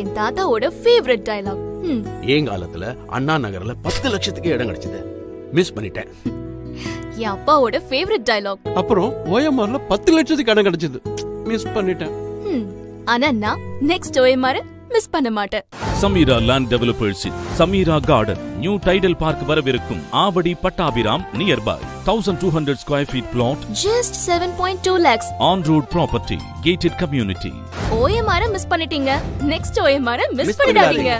என் தாத்தாவோட favourite dialogue என் காலத்துல அண்ணா நகர்ல பத்து லட்சத்துக்கு இடம் கிடைச்சது. மிஸ் பண்ணிட்டேன். என் அப்பாவோட ஃபேவரட் டயலாக் அப்புறம் ஓஎம்ஆர்ல பத்து லட்சத்துக்கு இடம் கிடைச்சது. மிஸ் பண்ணிட்டேன். ஆனா நான் நெக்ஸ்ட் ஓஎம்ஆர மிஸ் பண்ண மாட்டேன். Sameera land டெவலப்பர்ஸின் Sameera garden new Tidel park வரவிருக்கும் Avadi Pattabiram nearby thousand two hundred square feet flat just seven point two lakhs on road property gated community OMR miss பண்ணிட்டீங்க. Next OMR miss பண்ணிடாதீங்க.